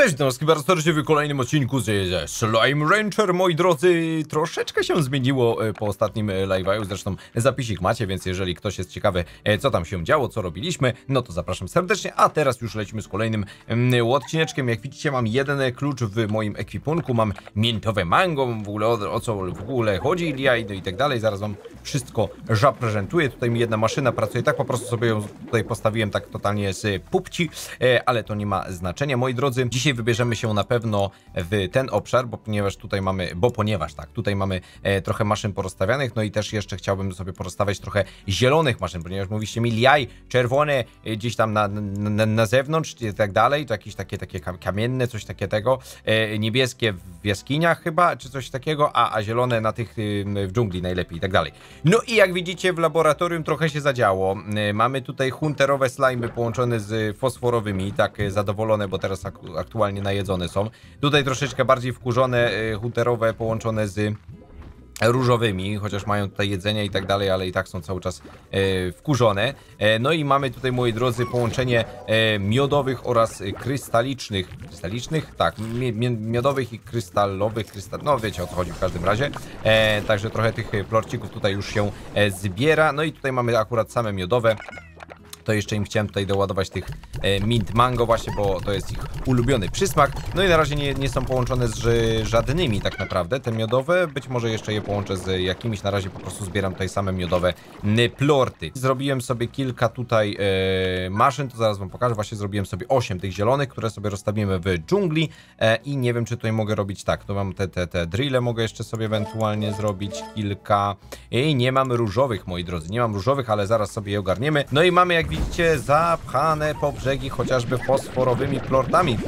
Cześć, witam was bardzo serdecznie w kolejnym odcinku z Slime Rancher, moi drodzy. Troszeczkę się zmieniło e, po ostatnim e, live'u, zresztą zapisik macie, więc jeżeli ktoś jest ciekawy, e, co tam się działo, co robiliśmy, no to zapraszam serdecznie, a teraz już lecimy z kolejnym mm, odcineczkiem. Jak widzicie, mam jeden klucz w moim ekwipunku, mam miętowe mango, w ogóle o, o co w ogóle chodzi, ja i, i tak dalej, zaraz wam wszystko zaprezentuję. Tutaj mi jedna maszyna pracuje, tak po prostu sobie ją tutaj postawiłem tak totalnie z pupci, ale to nie ma znaczenia, moi drodzy. Dzisiaj wybierzemy się na pewno w ten obszar, bo ponieważ tutaj mamy, bo ponieważ tak, tutaj mamy e, trochę maszyn porozstawianych, no i też jeszcze chciałbym sobie porozstawiać trochę zielonych maszyn, ponieważ mówiście mi jaj, czerwone gdzieś tam na, na, na zewnątrz i tak dalej, to jakieś takie, takie kam- kamienne, coś takie tego, e, niebieskie w jaskiniach chyba, czy coś takiego, a, a zielone na tych w dżungli najlepiej i tak dalej. No i jak widzicie w laboratorium trochę się zadziało. E, Mamy tutaj hunterowe slimy połączone z fosforowymi, tak zadowolone, bo teraz ak aktualnie najedzone są. Tutaj troszeczkę bardziej wkurzone e, hunterowe połączone z różowymi, chociaż mają tutaj jedzenie i tak dalej, ale i tak są cały czas e, wkurzone. E, no i mamy tutaj, moi drodzy, połączenie e, miodowych oraz krystalicznych. Krystalicznych? Tak, mi, mi, miodowych i krystalowych. Krystal... No wiecie o co chodzi w każdym razie. E, także trochę tych plorcików tutaj już się e, zbiera. No i tutaj mamy akurat same miodowe to jeszcze im chciałem tutaj doładować tych e, mint mango właśnie, bo to jest ich ulubiony przysmak. No i na razie nie, nie są połączone z żadnymi tak naprawdę, te miodowe. Być może jeszcze je połączę z jakimiś, na razie po prostu zbieram tutaj same miodowe plorty. Zrobiłem sobie kilka tutaj e, maszyn, to zaraz wam pokażę. Właśnie zrobiłem sobie 8 tych zielonych, które sobie rozstawimy w dżungli e, i nie wiem, czy tutaj mogę robić tak. To mam te, te, te drille, mogę jeszcze sobie ewentualnie zrobić kilka. I nie mam różowych, moi drodzy, nie mam różowych, ale zaraz sobie je ogarniemy. No i mamy, jak widzicie, zapchane po brzegi chociażby fosforowymi plortami.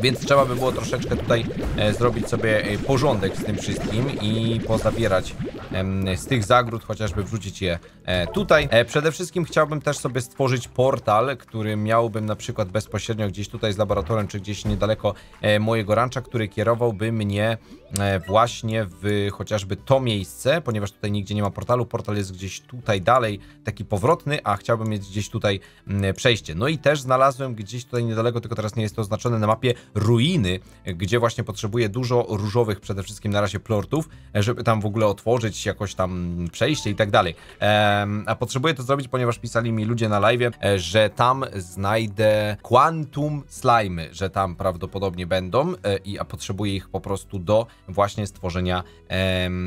Więc trzeba by było troszeczkę tutaj e, zrobić sobie e, porządek z tym wszystkim i pozabierać z tych zagród, chociażby wrzucić je e, tutaj. Przede wszystkim chciałbym też sobie stworzyć portal, który miałbym na przykład bezpośrednio gdzieś tutaj z laboratorium, czy gdzieś niedaleko mojego rancha, który kierowałby mnie właśnie w chociażby to miejsce, ponieważ tutaj nigdzie nie ma portalu. Portal jest gdzieś tutaj dalej, taki powrotny, a chciałbym mieć gdzieś tutaj mm, przejście. No i też znalazłem gdzieś tutaj niedaleko, tylko teraz nie jest to oznaczone na mapie, ruiny, gdzie właśnie potrzebuję dużo różowych przede wszystkim na razie plortów, e, żeby tam w ogóle otworzyć jakoś tam przejście i tak dalej. A potrzebuję to zrobić, ponieważ pisali mi ludzie na live, e, że tam znajdę quantum slimy, że tam prawdopodobnie będą e, i a potrzebuję ich po prostu do właśnie stworzenia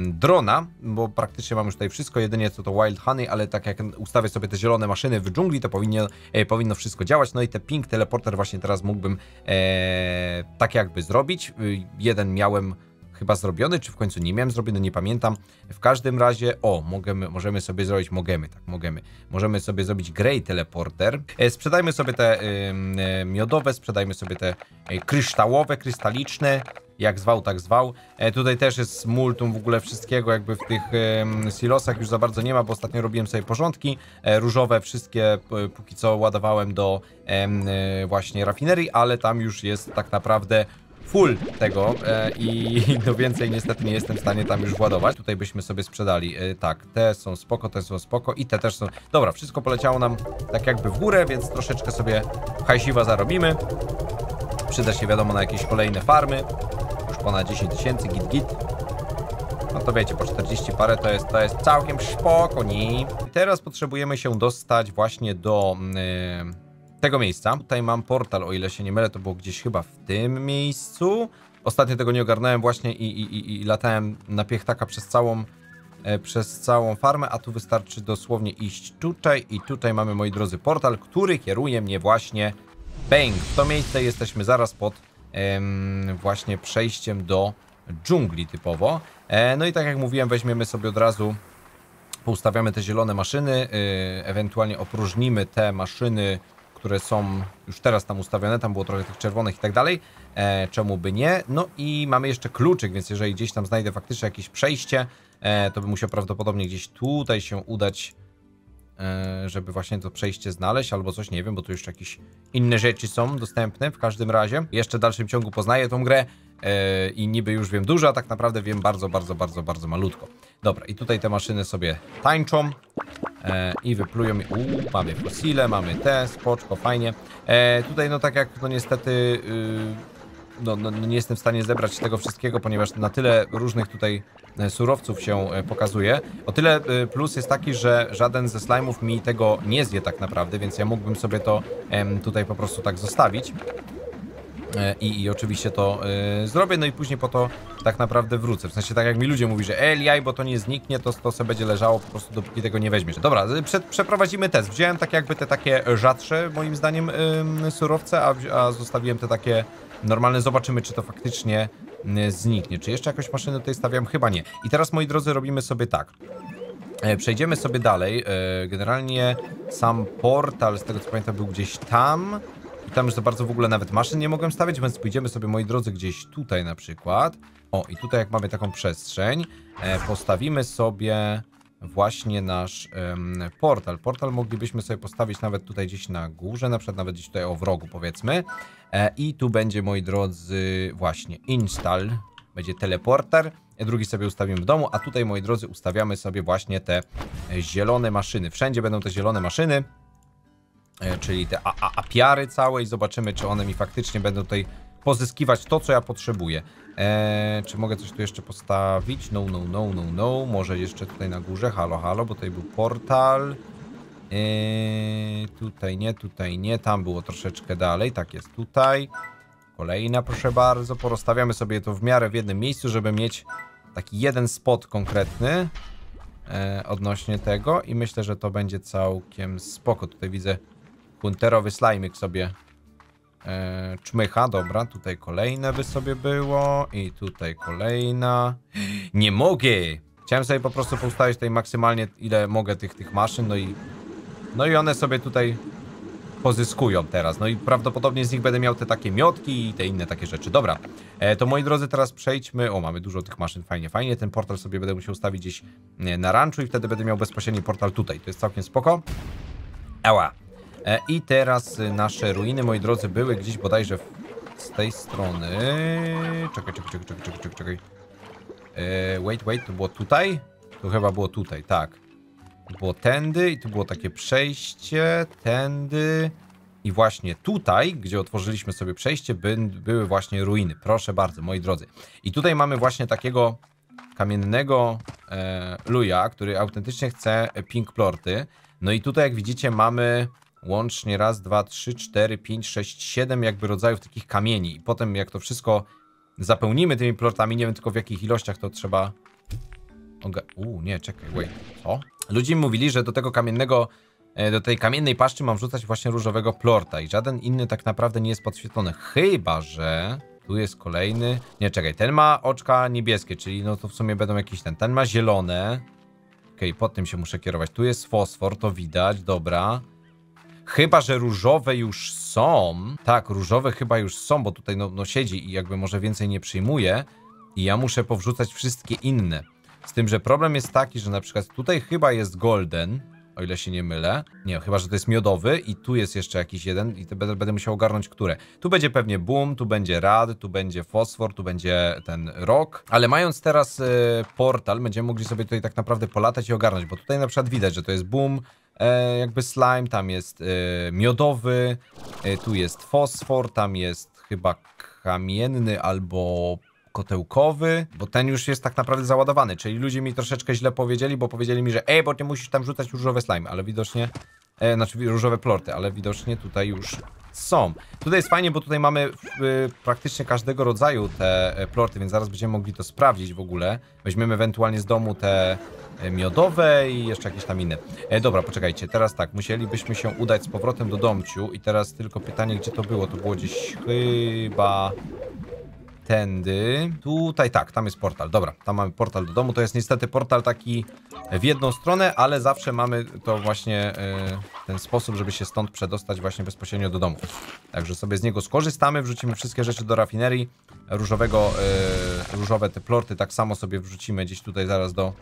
drona, bo praktycznie mam już tutaj wszystko, jedynie co to wild honey, ale tak jak ustawię sobie te zielone maszyny w dżungli, to powinno, e, powinno wszystko działać. No i te ping teleporter właśnie teraz mógłbym e, tak jakby zrobić. Y, Jeden miałem chyba zrobiony, czy w końcu nie miałem zrobiony, nie pamiętam. W każdym razie, o, możemy, możemy sobie zrobić, możemy, tak, możemy. Możemy sobie zrobić Grey Teleporter. E, sprzedajmy sobie te e, miodowe, sprzedajmy sobie te e, kryształowe, krystaliczne, jak zwał, tak zwał. E, tutaj też jest multum w ogóle wszystkiego, jakby w tych em, silosach już za bardzo nie ma, bo ostatnio robiłem sobie porządki. E, różowe wszystkie e, póki co ładowałem do e, właśnie rafinerii, ale tam już jest tak naprawdę full tego e, i no więcej niestety nie jestem w stanie tam już władować. Tutaj byśmy sobie sprzedali. E, tak, te są spoko, te są spoko i te też są... Dobra, wszystko poleciało nam tak jakby w górę, więc troszeczkę sobie hajsiwa zarobimy. Przyda się wiadomo na jakieś kolejne farmy. Ponad 10 tysięcy, git git. No to wiecie, po 40 parę to jest, to jest całkiem spoko, nie? I teraz potrzebujemy się dostać właśnie do mm, tego miejsca. Tutaj mam portal, o ile się nie mylę, to było gdzieś chyba w tym miejscu. Ostatnio tego nie ogarnąłem właśnie i, i, i, i latałem na piechtaka przez całą, e, przez całą farmę, a tu wystarczy dosłownie iść tutaj i tutaj mamy, moi drodzy, portal, który kieruje mnie właśnie bang. W to miejsce jesteśmy zaraz pod właśnie przejściem do dżungli typowo. E, no i tak jak mówiłem, weźmiemy sobie od razu poustawiamy te zielone maszyny, yy, ewentualnie opróżnimy te maszyny, które są już teraz tam ustawione, tam było trochę tych czerwonych i tak dalej, e, czemu by nie, no i mamy jeszcze kluczyk, więc jeżeli gdzieś tam znajdę faktycznie jakieś przejście, e, to bym musiał prawdopodobnie gdzieś tutaj się udać, żeby właśnie to przejście znaleźć, albo coś, nie wiem, bo tu jeszcze jakieś inne rzeczy są dostępne w każdym razie. Jeszcze w dalszym ciągu poznaję tą grę e, i niby już wiem dużo, a tak naprawdę wiem bardzo, bardzo, bardzo, bardzo malutko. Dobra, i tutaj te maszyny sobie tańczą. E, I wyplują mi... Uuu, mamy fosile, mamy te, spoczko, fajnie. E, tutaj no tak jak no niestety... y, no, no, no nie jestem w stanie zebrać tego wszystkiego, ponieważ na tyle różnych tutaj e, surowców się e, pokazuje. O tyle e, plus jest taki, że żaden ze slime'ów mi tego nie zje tak naprawdę, więc ja mógłbym sobie to tutaj po prostu tak zostawić. I, I oczywiście to e, zrobię, no i później po to tak naprawdę wrócę. W sensie tak jak mi ludzie mówi, że el jaj, bo to nie zniknie, to, to sobie będzie leżało po prostu dopóki tego nie weźmiesz. Dobra, prze, przeprowadzimy test. Wziąłem tak jakby te takie rzadsze moim zdaniem ym, surowce, a, a zostawiłem te takie normalne. Zobaczymy, czy to faktycznie y, zniknie. Czy jeszcze jakąś maszynę tutaj stawiam? Chyba nie. I teraz moi drodzy robimy sobie tak. E, Przejdziemy sobie dalej. E, Generalnie sam portal, z tego co pamiętam, był gdzieś tam. I tam już za bardzo w ogóle nawet maszyn nie mogłem stawiać, więc pójdziemy sobie, moi drodzy, gdzieś tutaj na przykład. O, i tutaj jak mamy taką przestrzeń, e, postawimy sobie właśnie nasz em, portal. Portal moglibyśmy sobie postawić nawet tutaj gdzieś na górze, na przykład nawet gdzieś tutaj o wrogu powiedzmy. E, I tu będzie, moi drodzy, właśnie install, będzie teleporter. E, Drugi sobie ustawimy w domu, a tutaj, moi drodzy, ustawiamy sobie właśnie te e, zielone maszyny. Wszędzie będą te zielone maszyny, czyli te apiary całe i zobaczymy, czy one mi faktycznie będą tutaj pozyskiwać to, co ja potrzebuję. Eee, czy mogę coś tu jeszcze postawić? No, no, no, no, no. Może jeszcze tutaj na górze. Halo, halo, bo tutaj był portal. Eee, tutaj nie, tutaj nie. Tam było troszeczkę dalej. Tak jest tutaj. Kolejna, proszę bardzo. Porozstawiamy sobie to w miarę w jednym miejscu, żeby mieć taki jeden spot konkretny e, odnośnie tego i myślę, że to będzie całkiem spoko. Tutaj widzę hunterowy slajmyk sobie e, czmycha. Dobra, tutaj kolejne by sobie było i tutaj kolejna. Nie mogę! Chciałem sobie po prostu poustawić tutaj maksymalnie ile mogę tych, tych maszyn, no i no i one sobie tutaj pozyskują teraz. No i prawdopodobnie z nich będę miał te takie miotki i te inne takie rzeczy. Dobra, e, to moi drodzy, teraz przejdźmy. O, mamy dużo tych maszyn, fajnie, fajnie. Ten portal sobie będę musiał ustawić gdzieś e, na ranczu i wtedy będę miał bezpośredni portal tutaj. To jest całkiem spoko. Ała. E, I teraz nasze ruiny, moi drodzy, były gdzieś bodajże z tej strony. Czekaj, czekaj, czekaj, czekaj, czekaj, czekaj. E, wait, wait, to było tutaj? To chyba było tutaj, tak. Tu było tędy i tu było takie przejście, tędy i właśnie tutaj, gdzie otworzyliśmy sobie przejście, by, były właśnie ruiny. Proszę bardzo, moi drodzy. I tutaj mamy właśnie takiego kamiennego e, luja, który autentycznie chce pink plorty. No i tutaj, jak widzicie, mamy łącznie raz, dwa, trzy, cztery, pięć, sześć, siedem jakby rodzajów takich kamieni. I potem jak to wszystko zapełnimy tymi plortami, nie wiem tylko w jakich ilościach to trzeba Oga... Uuu, nie, czekaj, wait. Co? Ludzie mi mówili, że do tego kamiennego, e, do tej kamiennej paszczy mam wrzucać właśnie różowego plorta i żaden inny tak naprawdę nie jest podświetlony. Chyba, że tu jest kolejny. Nie, czekaj, ten ma oczka niebieskie, czyli no to w sumie będą jakieś ten. Ten ma zielone. Okej, pod tym się muszę kierować. Tu jest fosfor, to widać, dobra. Chyba, że różowe już są. Tak, różowe chyba już są, bo tutaj no, no siedzi i jakby może więcej nie przyjmuje. I ja muszę powrzucać wszystkie inne. Z tym, że problem jest taki, że na przykład tutaj chyba jest golden, o ile się nie mylę. Nie, chyba, że to jest miodowy i tu jest jeszcze jakiś jeden i będę, będę musiał ogarnąć, które. Tu będzie pewnie boom, tu będzie rad, tu będzie fosfor, tu będzie ten rock. Ale mając teraz e, portal, będziemy mogli sobie tutaj tak naprawdę polatać i ogarnąć, bo tutaj na przykład widać, że to jest boom, e, jakby slime, tam jest e, miodowy, e, tu jest fosfor, tam jest chyba kamienny albo kotełkowy, bo ten już jest tak naprawdę załadowany, czyli ludzie mi troszeczkę źle powiedzieli, bo powiedzieli mi, że ej, bo ty musisz tam rzucać różowe slime, ale widocznie, e, znaczy różowe plorty, ale widocznie tutaj już są. Tutaj jest fajnie, bo tutaj mamy y, praktycznie każdego rodzaju te e, plorty, więc zaraz będziemy mogli to sprawdzić w ogóle. Weźmiemy ewentualnie z domu te e, miodowe i jeszcze jakieś tam inne. E, dobra, poczekajcie, teraz tak, musielibyśmy się udać z powrotem do domciu i teraz tylko pytanie, gdzie to było? To było gdzieś chyba tędy. Tutaj tak, tam jest portal. Dobra, tam mamy portal do domu. To jest niestety portal taki w jedną stronę, ale zawsze mamy to właśnie e, ten sposób, żeby się stąd przedostać właśnie bezpośrednio do domu. Także sobie z niego skorzystamy, wrzucimy wszystkie rzeczy do rafinerii. Różowego, e, różowe te plorty tak samo sobie wrzucimy gdzieś tutaj zaraz do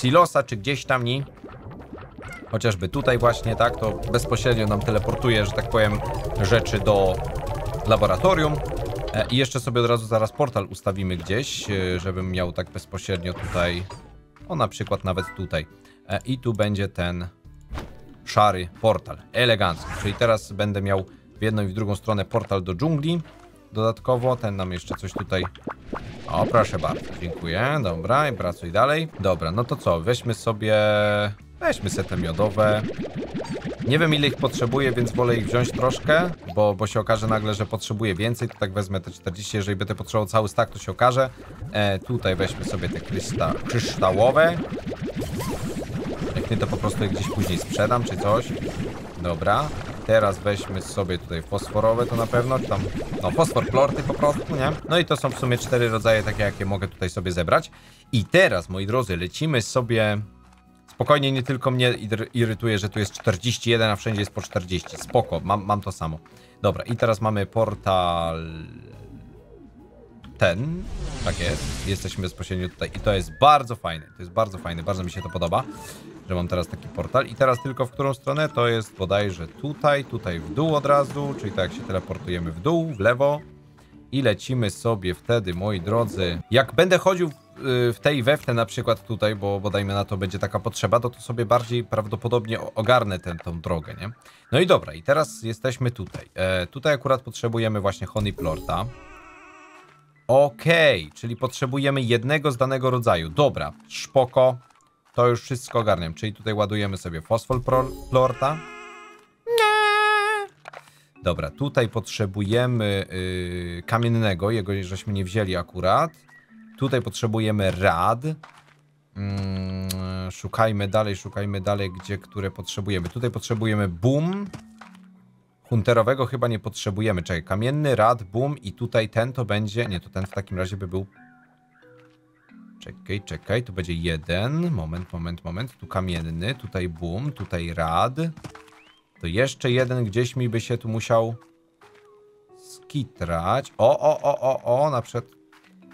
silosa, czy gdzieś tam nie. Chociażby tutaj właśnie, tak, to bezpośrednio nam teleportuje, że tak powiem, rzeczy do laboratorium. E, I jeszcze sobie od razu zaraz portal ustawimy gdzieś, e, żebym miał tak bezpośrednio tutaj, o na przykład nawet tutaj. E, I tu będzie ten szary portal. Elegancko. Czyli teraz będę miał w jedną i w drugą stronę portal do dżungli. Dodatkowo ten nam jeszcze coś tutaj... O, proszę bardzo, dziękuję. Dobra, i pracuj dalej. Dobra, no to co, weźmy sobie... Weźmy sety miodowe. Nie wiem ile ich potrzebuję, więc wolę ich wziąć troszkę, bo, bo się okaże nagle, że potrzebuję więcej, to tak wezmę te 40, jeżeli będę potrzebował cały stack, to się okaże. E, tutaj weźmy sobie te krysta kryształowe. Jak nie, to po prostu je gdzieś później sprzedam, czy coś. Dobra. Teraz weźmy sobie tutaj fosforowe to na pewno, czy tam, no fosfor plorty po prostu, nie? No i to są w sumie cztery rodzaje takie, jakie mogę tutaj sobie zebrać. I teraz, moi drodzy, lecimy sobie... Spokojnie, nie tylko mnie ir- irytuje, że tu jest 41, a wszędzie jest po 40. Spoko, mam, mam to samo. Dobra, i teraz mamy portal... Ten. Tak jest. Jesteśmy bezpośrednio tutaj. I to jest bardzo fajne. To jest bardzo fajne. Bardzo mi się to podoba, że mam teraz taki portal. I teraz tylko w którą stronę? To jest bodajże tutaj, tutaj w dół od razu. Czyli tak jak się teleportujemy w dół, w lewo. I lecimy sobie wtedy, moi drodzy. Jak będę chodził w, y, w tej i we w te na przykład tutaj, bo, bo dajmy na to będzie taka potrzeba, to to sobie bardziej prawdopodobnie ogarnę tę tą drogę, nie? No i dobra, i teraz jesteśmy tutaj. E, tutaj akurat potrzebujemy właśnie Honey Plorta. Okej, czyli potrzebujemy jednego z danego rodzaju. Dobra, szpoko. To już wszystko ogarniam. Czyli tutaj ładujemy sobie fosfor pro- plorta. Dobra, tutaj potrzebujemy yy, kamiennego, jego żeśmy nie wzięli akurat. Tutaj potrzebujemy rad. Mm, szukajmy dalej, szukajmy dalej, gdzie które potrzebujemy. Tutaj potrzebujemy boom. Hunterowego chyba nie potrzebujemy. Czekaj, kamienny, rad, boom i tutaj ten to będzie... Nie, to ten w takim razie by był... Czekaj, czekaj, to będzie jeden. Moment, moment, moment. Tu kamienny, tutaj boom, tutaj rad. To jeszcze jeden gdzieś mi by się tu musiał skitrać. O, o, o, o, o, na przykład...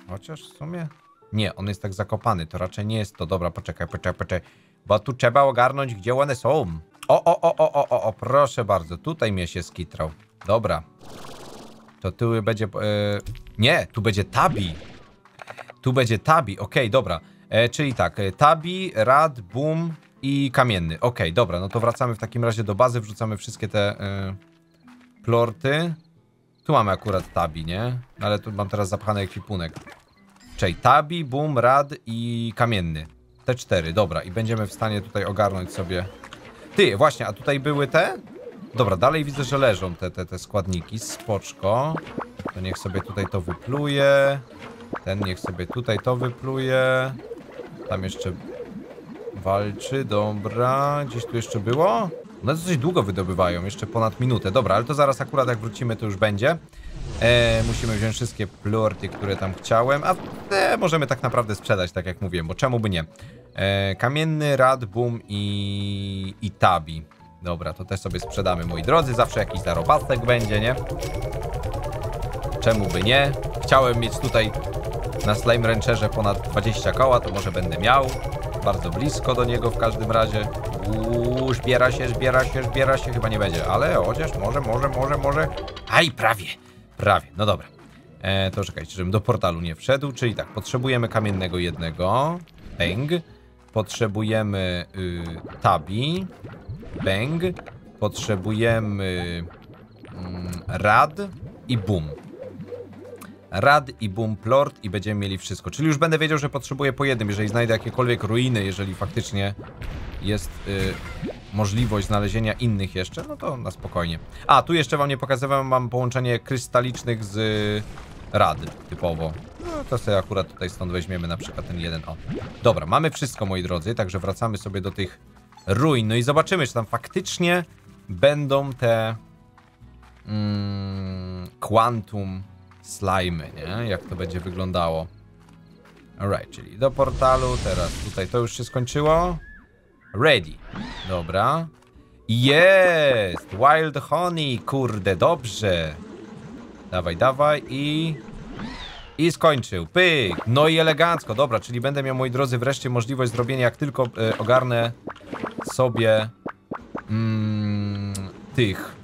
Chociaż w sumie... Nie, on jest tak zakopany, to raczej nie jest to. Dobra, poczekaj, poczekaj, poczekaj. Bo tu trzeba ogarnąć, gdzie one są. O, o, o, o, o, o, o, proszę bardzo, tutaj mnie się skitrał. Dobra. To tu będzie... E, nie, tu będzie tabi. Tu będzie tabi, okej, dobra. E, czyli tak, e, tabi, rad, boom i kamienny. Okej, dobra, no to wracamy w takim razie do bazy, wrzucamy wszystkie te e, plorty. Tu mamy akurat tabi, nie? Ale tu mam teraz zapchany ekwipunek. Czyli tabi, boom, rad i kamienny. Te cztery, dobra. I będziemy w stanie tutaj ogarnąć sobie... Ty, właśnie, a tutaj były te? Dobra, dalej widzę, że leżą te, te, te składniki. Spoczko. To niech sobie tutaj to wypluje. Ten niech sobie tutaj to wypluje. Tam jeszcze walczy, dobra. Gdzieś tu jeszcze było? One to coś długo wydobywają, jeszcze ponad minutę. Dobra, ale to zaraz akurat jak wrócimy, to już będzie. E, musimy wziąć wszystkie plorty, które tam chciałem, a te możemy tak naprawdę sprzedać, tak jak mówiłem, bo czemu by nie. E, kamienny, rad, boom i, i tabi. Dobra, to też sobie sprzedamy, moi drodzy. Zawsze jakiś zarobastek będzie, nie? Czemu by nie? Chciałem mieć tutaj na Slime Rancherze ponad 20 koła, to może będę miał. Bardzo blisko do niego w każdym razie. Uuu, zbiera się, zbiera się, zbiera się. Chyba nie będzie, ale chociaż może, może, może, może. Aj, prawie, prawie. No dobra. E, to czekajcie, żebym do portalu nie wszedł. Czyli tak, potrzebujemy kamiennego jednego. Bang. Potrzebujemy y, tabi. Bang. Potrzebujemy mm, rad i boom. Rad i boom plort i będziemy mieli wszystko. Czyli już będę wiedział, że potrzebuję po jednym, jeżeli znajdę jakiekolwiek ruiny, jeżeli faktycznie jest y, możliwość znalezienia innych jeszcze, no to na spokojnie. A, tu jeszcze wam nie pokazywałem, mam połączenie krystalicznych z y, rad typowo. No to sobie akurat tutaj stąd weźmiemy na przykład ten jeden, o. Dobra, mamy wszystko moi drodzy, także wracamy sobie do tych ruin, no i zobaczymy, czy tam faktycznie będą te mm, quantum slimy, nie? Jak to będzie wyglądało. Alright, czyli do portalu, teraz tutaj to już się skończyło. Ready. Dobra. Jest! Wild Honey, kurde, dobrze. Dawaj, dawaj i... I skończył. Pyk! No i elegancko, dobra, czyli będę miał, moi drodzy, wreszcie możliwość zrobienia, jak tylko e, ogarnę sobie mm, tych.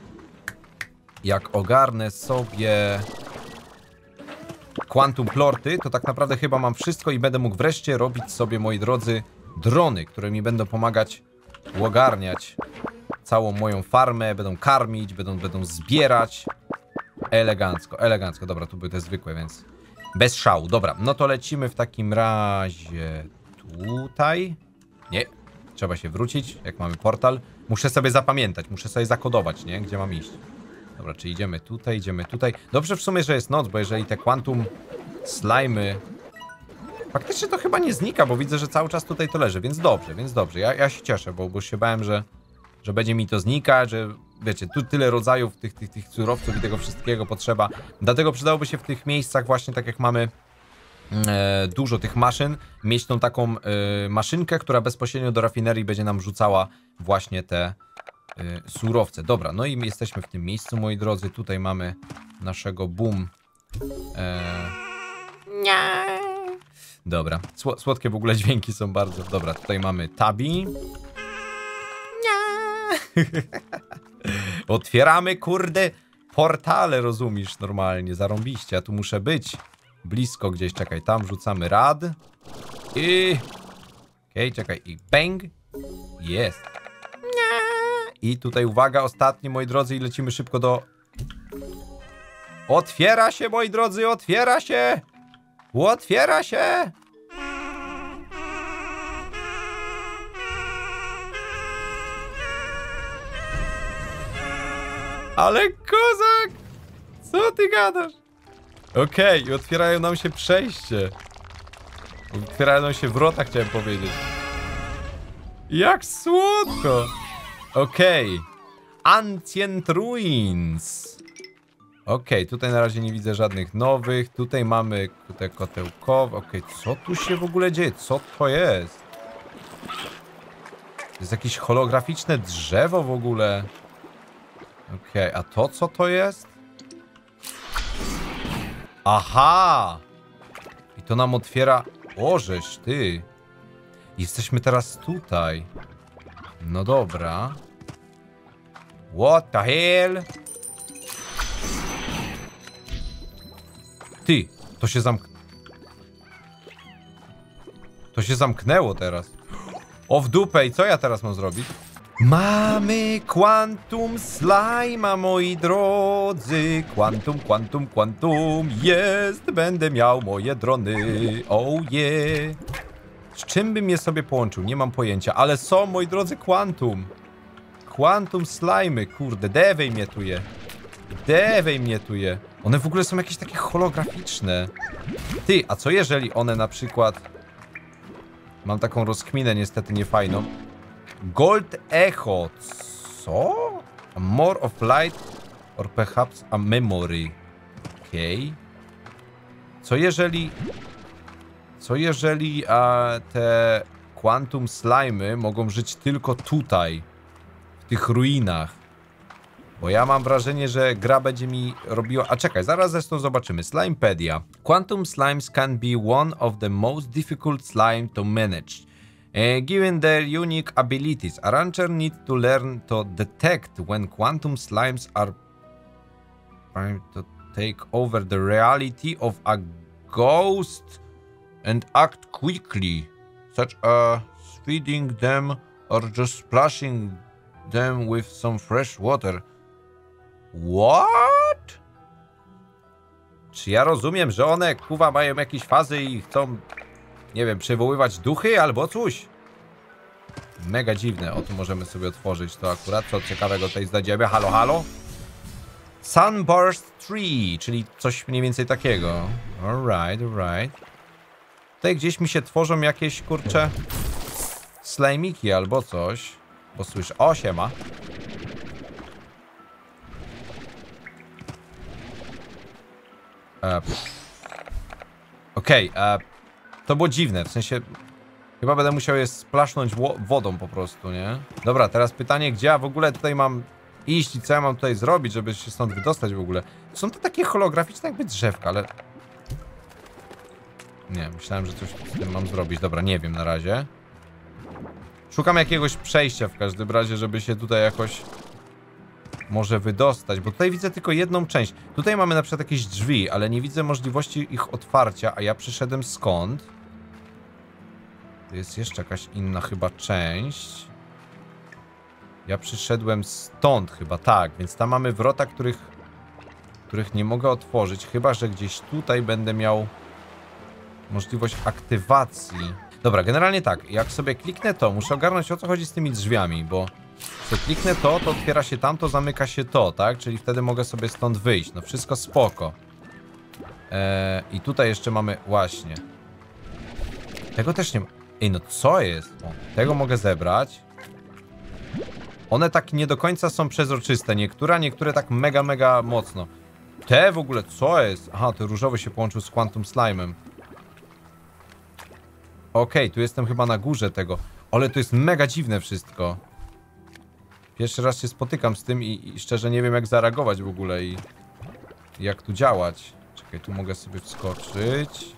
Jak ogarnę sobie Quantum Plorty, to tak naprawdę chyba mam wszystko i będę mógł wreszcie robić sobie, moi drodzy, drony, które mi będą pomagać ogarniać całą moją farmę, będą karmić, będą, będą zbierać. Elegancko, elegancko. Dobra, tu były te zwykłe, więc bez szału. Dobra, no to lecimy w takim razie tutaj. Nie, trzeba się wrócić, jak mamy portal. Muszę sobie zapamiętać, muszę sobie zakodować, nie? Gdzie mam iść. Dobra, czy idziemy tutaj, idziemy tutaj. Dobrze w sumie, że jest noc, bo jeżeli te quantum slimy... Faktycznie to chyba nie znika, bo widzę, że cały czas tutaj to leży, więc dobrze, więc dobrze. Ja, ja się cieszę, bo, bo się bałem, że, że będzie mi to znikać, że wiecie, tu tyle rodzajów tych, tych, tych surowców i tego wszystkiego potrzeba. Dlatego przydałoby się w tych miejscach właśnie tak jak mamy e, dużo tych maszyn, mieć tą taką e, maszynkę, która bezpośrednio do rafinerii będzie nam rzucała właśnie te e, surowce. Dobra, no i my jesteśmy w tym miejscu, moi drodzy. Tutaj mamy naszego boom. E, nie. Dobra, Sło, słodkie w ogóle dźwięki są bardzo. Dobra, tutaj mamy tabi. Otwieramy, kurde, portale, rozumiesz, normalnie, zarąbiście. Ja tu muszę być blisko gdzieś, czekaj, tam rzucamy rad. I... Okej, okay, czekaj, i bang. Jest. I tutaj uwaga, ostatni, moi drodzy, i lecimy szybko do... Otwiera się, moi drodzy, otwiera się! Otwiera się! Ale kozak! Co ty gadasz? Okej, okay, otwierają nam się przejście. Otwierają nam się wrota, chciałem powiedzieć. Jak słodko! Okej. Okay. Ancient Ruins. Okej, okay, tutaj na razie nie widzę żadnych nowych. Tutaj mamy te kotełkowe. Okej, okay, co tu się w ogóle dzieje? Co to jest? To jest jakieś holograficzne drzewo w ogóle. Okej, okay, a to co to jest? Aha! I to nam otwiera... Ożeż, ty! Jesteśmy teraz tutaj. No dobra. What the hell? Ty, to się zamk... To się zamknęło teraz. O w dupę i co ja teraz mam zrobić? Mamy Quantum Slime'a, moi drodzy. Quantum, Quantum, Quantum jest. Będę miał moje drony. Oh yeah. Z czym bym je sobie połączył? Nie mam pojęcia, ale są, moi drodzy, Quantum. Quantum Slime'y, kurde, dewej mnie tu je. Dewej mnie tu je. One w ogóle są jakieś takie holograficzne. Ty, a co jeżeli one na przykład... Mam taką rozkminę niestety niefajną. Gold Echo. Co? A more of light or perhaps a memory. Okej. Okay. Co jeżeli... Co jeżeli a, te Quantum Slimy mogą żyć tylko tutaj? W tych ruinach? Bo ja mam wrażenie, że gra będzie mi robiła... A czekaj, zaraz zresztą zobaczymy. Slimepedia. Quantum slimes can be one of the most difficult slime to manage. Uh, given their unique abilities, a rancher needs to learn to detect when quantum slimes are trying to take over the reality of a ghost and act quickly, such as feeding them or just splashing them with some fresh water. What? Czy ja rozumiem, że one, kuwa, mają jakieś fazy i chcą, nie wiem, przywoływać duchy albo coś? Mega dziwne. O, tu możemy sobie otworzyć to akurat. Co ciekawego tutaj znajdziemy? Halo, halo? Sunburst Tree, czyli coś mniej więcej takiego. Alright, alright. Tutaj gdzieś mi się tworzą jakieś, kurcze, slajmiki albo coś. Bo słyszę... O, siema. E, Okej, okay, e, to było dziwne, w sensie chyba będę musiał je splasznąć wodą po prostu, nie? Dobra, teraz pytanie, gdzie ja w ogóle tutaj mam iść i co ja mam tutaj zrobić, żeby się stąd wydostać w ogóle? Są to takie holograficzne jakby drzewka, ale... Nie, myślałem, że coś z tym mam zrobić. Dobra, nie wiem na razie. Szukam jakiegoś przejścia w każdym razie, żeby się tutaj jakoś może wydostać, bo tutaj widzę tylko jedną część. Tutaj mamy na przykład jakieś drzwi, ale nie widzę możliwości ich otwarcia, a ja przyszedłem skąd? To jest jeszcze jakaś inna chyba część. Ja przyszedłem stąd chyba, tak, więc tam mamy wrota, których, których nie mogę otworzyć, chyba, że gdzieś tutaj będę miał możliwość aktywacji. Dobra, generalnie tak, jak sobie kliknę to, muszę ogarnąć o co chodzi z tymi drzwiami, bo jak kliknę to, to otwiera się tamto, zamyka się to, tak? Czyli wtedy mogę sobie stąd wyjść, no wszystko spoko. Eee, I tutaj jeszcze mamy, właśnie. Tego też nie ma. Ej, no co jest? O, tego mogę zebrać. One tak nie do końca są przezroczyste. Niektóre, niektóre tak mega, mega mocno. Te w ogóle, co jest? Aha, to różowy się połączył z Quantum Slime'em. Okej, tu jestem chyba na górze tego. Ale to jest mega dziwne wszystko. Pierwszy raz się spotykam z tym i, i szczerze nie wiem jak zareagować w ogóle i jak tu działać. Czekaj, tu mogę sobie wskoczyć.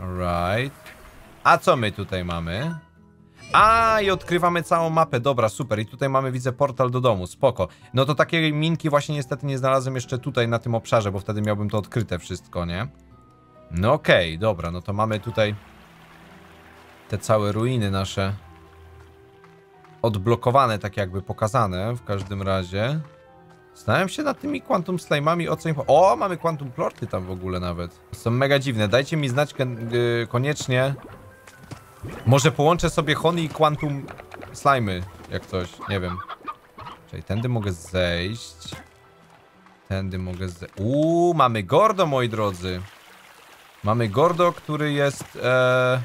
Alright. A co my tutaj mamy? A, i odkrywamy całą mapę. Dobra, super. I tutaj mamy, widzę, portal do domu. Spoko. No to takiej minki właśnie niestety nie znalazłem jeszcze tutaj na tym obszarze, bo wtedy miałbym to odkryte wszystko, nie? No okej, okay, dobra. No to mamy tutaj te całe ruiny nasze odblokowane, tak jakby pokazane w każdym razie. Zastanawiam się nad tymi Quantum Slime'ami, o co im... O, mamy Quantum Plorty tam w ogóle nawet. Są mega dziwne. Dajcie mi znać yy, koniecznie. Może połączę sobie Honey i Quantum Slime'y, jak coś, nie wiem. Czyli tędy mogę zejść. Tędy mogę zejść. Uuu, mamy Gordo, moi drodzy. Mamy Gordo, który jest... E...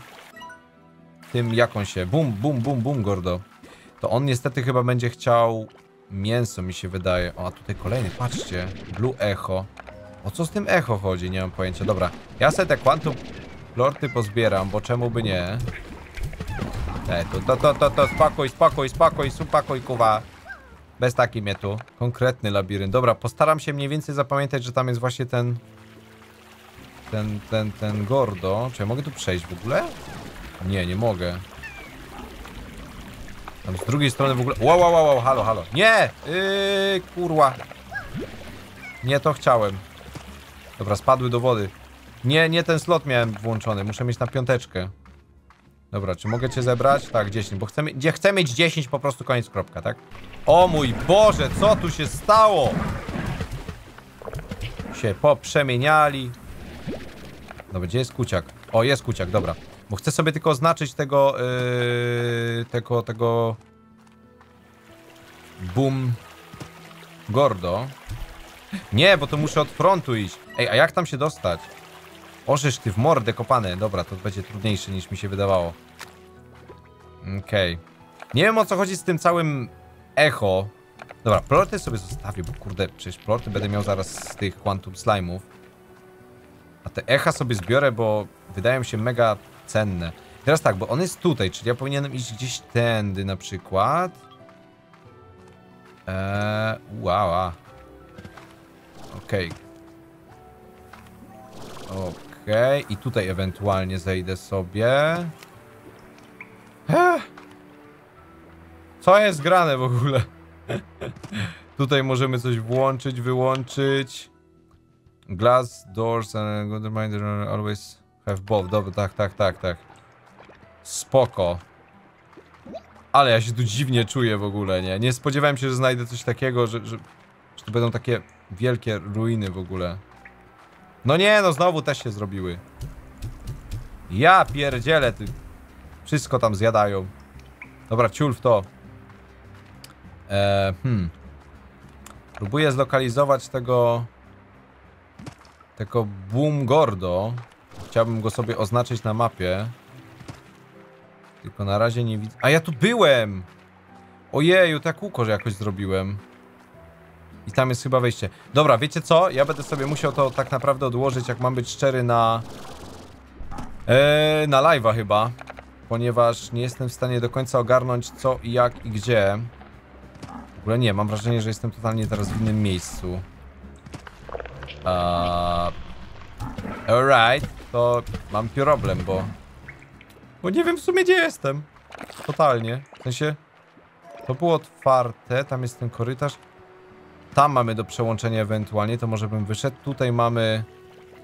Tym, jak on się... Bum, bum, bum, bum, Gordo. To on niestety chyba będzie chciał mięso, mi się wydaje. O, a tutaj kolejny, patrzcie. Blue Echo. O co z tym echo chodzi? Nie mam pojęcia. Dobra, ja sobie te Quantum Lorty pozbieram, bo czemu by nie? Ej, to, to, to, to, to, spokój, spokój, spokój, spokój, kuwa. Bez taki mnie tu. Konkretny labirynt. Dobra, postaram się mniej więcej zapamiętać, że tam jest właśnie ten... Ten, ten, ten Gordo. Czy ja mogę tu przejść w ogóle? Nie, nie mogę. Tam z drugiej strony w ogóle... Wow, wow, wow, halo, halo. Nie! Yy, kurwa. Nie to chciałem. Dobra, spadły do wody. Nie, nie ten slot miałem włączony. Muszę mieć na piąteczkę. Dobra, czy mogę cię zebrać? Tak, 10, bo chcę, chcę mieć 10, po prostu koniec, kropka, tak? O mój Boże, co tu się stało? Się poprzemieniali. Dobra, gdzie jest kuciak? O, jest kuciak, dobra. Bo chcę sobie tylko oznaczyć tego, yy, tego, tego... Boom. Gordo. Nie, bo to muszę od frontu iść. Ej, a jak tam się dostać? Orzesz ty w mordę kopany. Dobra, to będzie trudniejsze niż mi się wydawało. Okej. Okay. Nie wiem o co chodzi z tym całym echo. Dobra, plorty sobie zostawię, bo kurde, przecież plorty będę miał zaraz z tych Quantum Slime'ów. A te echa sobie zbiorę, bo wydają się mega cenne. Teraz tak, bo on jest tutaj, czyli ja powinienem iść gdzieś tędy na przykład. Eee, wow. Okej. Okay. Okej, okay. i tutaj ewentualnie zejdę sobie. Ech. Co jest grane w ogóle? tutaj możemy coś włączyć, wyłączyć. Glass, doors and good reminder always have both. Dobra, tak, tak, tak, tak. Spoko. Ale ja się tu dziwnie czuję w ogóle, nie? Nie spodziewałem się, że znajdę coś takiego, że, że, że to będą takie wielkie ruiny w ogóle. No nie, no znowu też się zrobiły. Ja pierdzielę, ty. Wszystko tam zjadają. Dobra, ciul w to. Eee, hmm. Próbuję zlokalizować tego... Tego Boom Gordo. Chciałbym go sobie oznaczyć na mapie. Tylko na razie nie widzę... A ja tu byłem! Ojeju, tak kółko, że jakoś zrobiłem. I tam jest chyba wejście. Dobra, wiecie co? Ja będę sobie musiał to tak naprawdę odłożyć, jak mam być szczery na... Eee, na live'a chyba. Ponieważ nie jestem w stanie do końca ogarnąć co i jak i gdzie. W ogóle nie, mam wrażenie, że jestem totalnie teraz w innym miejscu. Uh, alright, to mam problem, bo... Bo nie wiem w sumie gdzie jestem. Totalnie. W sensie... To było otwarte, tam jest ten korytarz. Tam mamy do przełączenia ewentualnie, to może bym wyszedł. Tutaj mamy...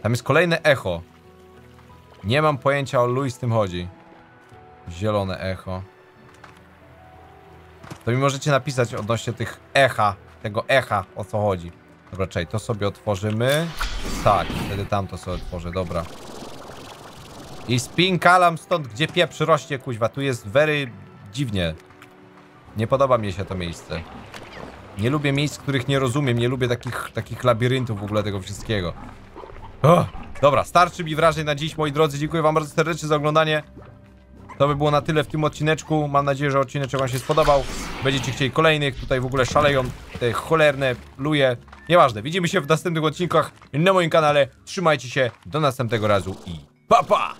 Tam jest kolejne echo. Nie mam pojęcia o Louis z tym chodzi. Zielone echo. to mi możecie napisać odnośnie tych echa, tego echa, o co chodzi. Dobra, czekaj, to sobie otworzymy. Tak, wtedy tamto sobie otworzę, dobra. I spinkalam stąd, gdzie pieprz rośnie, kuźwa. Tu jest very dziwnie. Nie podoba mi się to miejsce. Nie lubię miejsc, których nie rozumiem. Nie lubię takich, takich labiryntów w ogóle tego wszystkiego. Dobra, starczy mi wrażeń na dziś, moi drodzy. Dziękuję wam bardzo serdecznie za oglądanie. To by było na tyle w tym odcineczku. Mam nadzieję, że odcineczek wam się spodobał. Będziecie chcieli kolejnych. Tutaj w ogóle szaleją te cholerne luje. Nieważne, widzimy się w następnych odcinkach na moim kanale. Trzymajcie się, do następnego razu i pa pa!